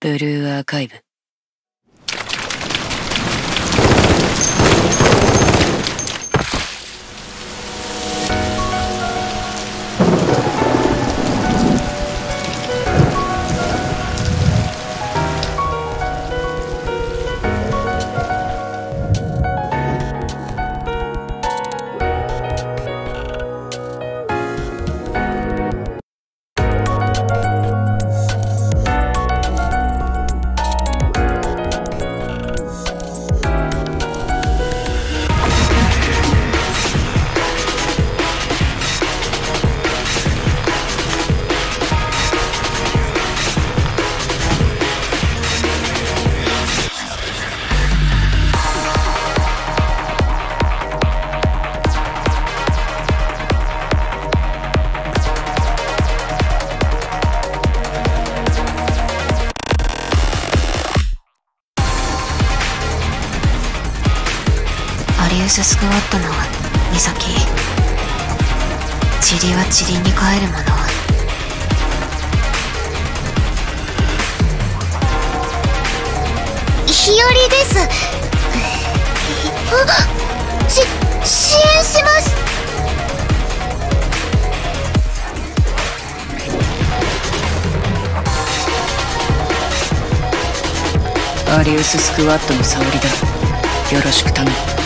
ブルーアーカイブ。アリウススクワットのミサキ塵は塵に帰るもの日和ですあし支援しますアリウススクワットの沙織だ。よろしく頼む。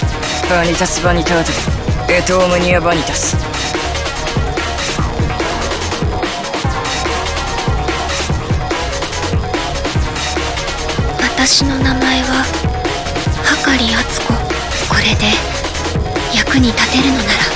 バニタスバニタード。エトームニアバニタス。私の名前ははかりあつここれで役に立てるのなら